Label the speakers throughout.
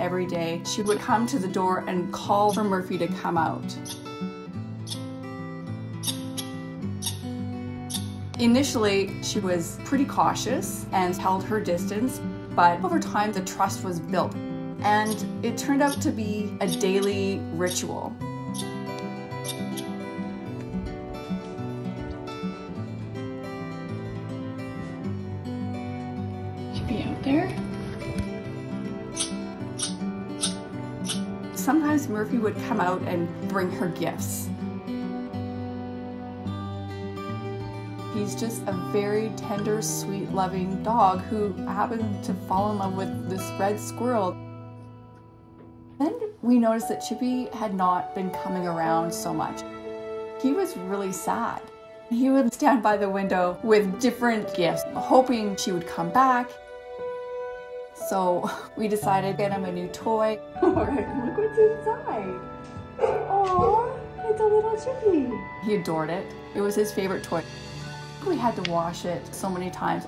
Speaker 1: Every day, she would come to the door and call for Murphy to come out. Initially, she was pretty cautious and held her distance, but over time, the trust was built. And it turned out to be a daily ritual.
Speaker 2: Should be out there.
Speaker 1: Sometimes Murphy would come out and bring her gifts. He's just a very tender, sweet, loving dog who happened to fall in love with this red squirrel. Then we noticed that Chippy had not been coming around so much. He was really sad. He would stand by the window with different gifts, hoping she would come back. So we decided to get him a new toy.
Speaker 3: Alright, look what's inside. Oh, it's a little chippy.
Speaker 1: He adored it. It was his favorite toy. We had to wash it so many times.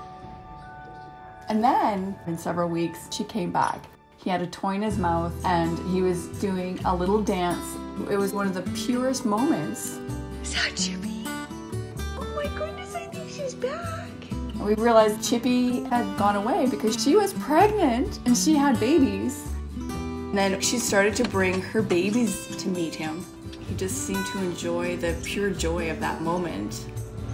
Speaker 1: And then, in several weeks, she came back. He had a toy in his mouth and he was doing a little dance. It was one of the purest moments.
Speaker 3: Is that Chippy? Oh my goodness, I think she's back.
Speaker 1: And we realized Chippy had gone away because she was pregnant and she had babies. And then she started to bring her babies to meet him. He just seemed to enjoy the pure joy of that moment.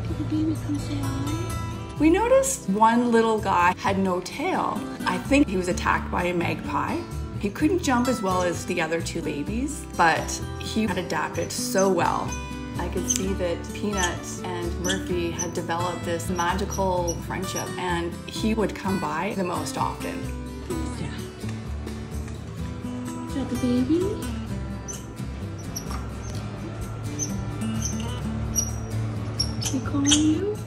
Speaker 2: Did the baby come say hi?
Speaker 1: We noticed one little guy had no tail. I think he was attacked by a magpie. He couldn't jump as well as the other two babies, but he had adapted so well. I could see that Peanut and Murphy had developed this magical friendship, and he would come by the most often.
Speaker 2: Is that the baby? He calling you?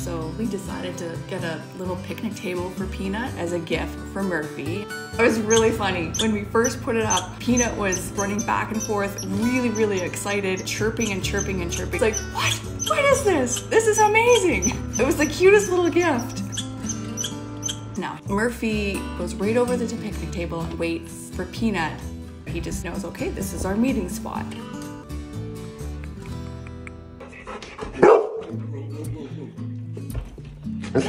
Speaker 1: So we decided to get a little picnic table for Peanut as a gift for Murphy. It was really funny. When we first put it up, Peanut was running back and forth, really, really excited, chirping and chirping and chirping. It's like, what? What is this? This is amazing. It was the cutest little gift. Now, Murphy goes right over to the picnic table and waits for Peanut. He just knows, okay, this is our meeting spot.
Speaker 2: What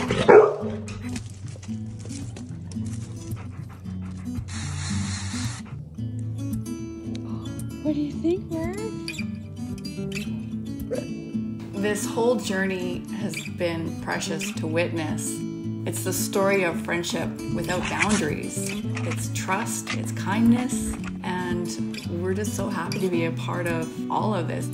Speaker 2: do you think, Murph?
Speaker 1: This whole journey has been precious to witness. It's the story of friendship without boundaries. It's trust, it's kindness, and we're just so happy to be a part of all of this.